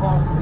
光